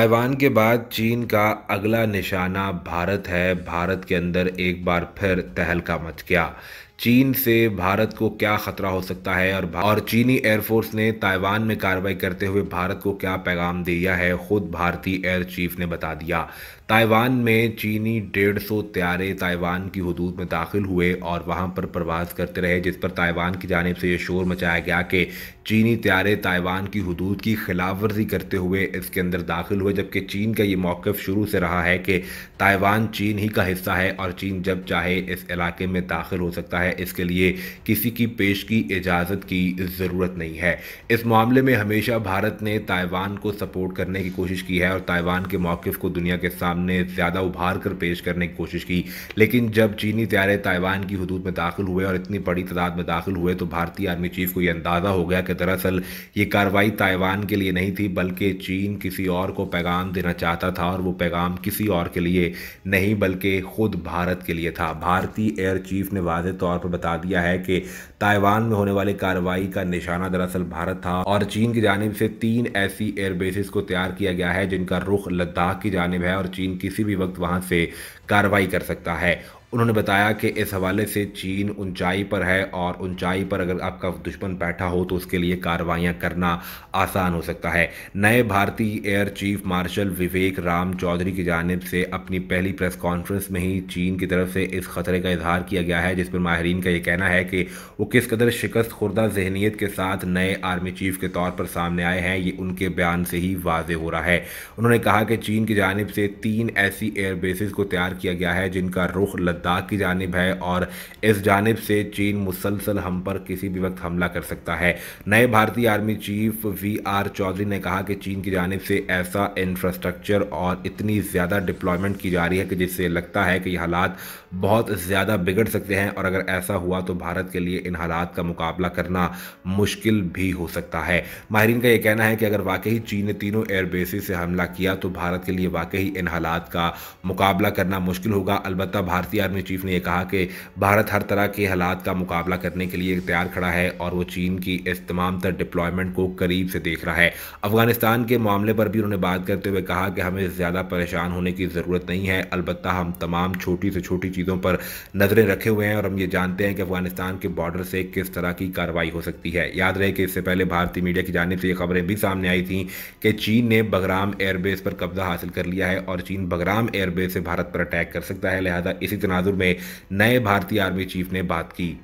Taiwan के बाद चीन का अगला निशाना भारत है। भारत के अंदर एक बार फिर तहलका मच गया। चीन से भारत को क्या खतरा हो सकता है और और चीनी एयरफोर्स ने ताइवान में कार्रवाई करते हुए भारत को क्या पैगाम दिया है, खुद भारतीय एयर चीफ ने बता दिया। ताइवान में चीनी डेढ़ सौ त्यारे ताइवान की हदूद में दाखिल हुए और वहाँ पर प्रवास करते रहे, जिस पर ताइवान की जानब से ये शोर मचाया गया कि चीनी त्यारे ताइवान की हदूद की खिलाफ वर्जी करते हुए इसके अंदर दाखिल हुए, जबकि चीन का ये मौक़ शुरू से रहा है कि ताइवान चीन ही का हिस्सा है और चीन जब चाहे इस इलाके में दाखिल हो सकता है। इसके लिए किसी की पेश की इजाज़त की ज़रूरत नहीं है। इस मामले में हमेशा भारत ने ताइवान को सपोर्ट करने की कोशिश की है और ताइवान के मौक़ को दुनिया के सामने ज़्यादा उभार कर पेश करने की कोशिश की। लेकिन जब चीनी त्यारे ताइवान की हदूद में दाखिल हुए और इतनी बड़ी तादाद में दाखिल हुए तो भारतीय आर्मी चीफ को यह अंदाज़ा हो गया कि दरअसल ये कार्रवाई ताइवान के लिए नहीं थी, बल्कि चीन किसी और को पैगाम देना चाहता था और वो पैगाम किसी और के लिए नहीं, बल्कि खुद भारत के लिए था। भारतीय एयर चीफ ने वाज तौर पर बता दिया है कि ताइवान में होने वाली कार्रवाई का निशाना दरअसल भारत था और चीन की जानब से तीन ऐसी एयरबेसिस को तैयार किया गया है, जिनका रुख लद्दाख की जानब है और चीन किसी भी वक्त वहाँ से कार्रवाई कर सकता है। उन्होंने बताया कि इस हवाले से चीन ऊंचाई पर है और ऊंचाई पर अगर आपका दुश्मन बैठा हो तो उसके लिए कार्रवाइयाँ करना आसान हो सकता है। नए भारतीय air chief marshal Vivek Ram Chaudhary की जानब से अपनी पहली प्रेस कॉन्फ्रेंस में ही चीन की तरफ़ से इस खतरे का इजहार किया गया है, जिस पर माहरीन का यह कहना है कि वो किस कदर शिकस्त खुर्दा जहनीत के साथ नए आर्मी चीफ के तौर पर सामने आए हैं, ये उनके बयान से ही वाज हो रहा है। उन्होंने कहा कि चीन की जानब से तीन ऐसी एयर बेसिस को तैयार किया गया है, जिनका रुख लद्दाख की जानब है और इस जानब से चीन मुसलसल हम पर किसी भी वक्त हमला कर सकता है। नए भारतीय army chief V R Chaudhary ने कहा कि चीन की जानब से ऐसा इंफ्रास्ट्रक्चर और इतनी ज़्यादा डिप्लॉयमेंट की जा रही है कि जिससे लगता है कि ये हालात बहुत ज़्यादा बिगड़ सकते हैं और अगर ऐसा हुआ तो भारत के लिए इन हालात का मुकाबला करना मुश्किल भी हो सकता है। माहरीन का यह कहना है कि अगर वाकई चीन ने तीनों एयरबेसिस से हमला किया तो भारत के लिए वाकई इन हालात का मुकाबला करना मुश्किल होगा। अलबत्त भारतीय आर्मी चीफ ने यह कहा कि भारत हर तरह के हालात का मुकाबला करने के लिए तैयार खड़ा है और वो चीन की इस तमाम तर डिप्लॉयमेंट को करीब से देख रहा है। अफ़गानिस्तान के मामले पर भी उन्होंने बात करते हुए कहा कि हमें ज़्यादा परेशान होने की ज़रूरत नहीं है। अलबत्त हम तमाम छोटी से छोटी चीज़ों पर नज़रें रखे हुए हैं और हम ये जानते हैं कि अफ़गानिस्तान के बॉर्डर से किस तरह की कार्रवाई हो सकती है। याद रहे कि इससे पहले भारतीय मीडिया की जानब से ये खबरें भी सामने आई थी कि चीन ने बगराम एयरबेस पर कब्जा हासिल कर लिया है और चीन बगराम एयरबेस से भारत पर अटैक कर सकता है। लिहाजा इसी तनाजुर में नए भारतीय आर्मी चीफ ने बात की।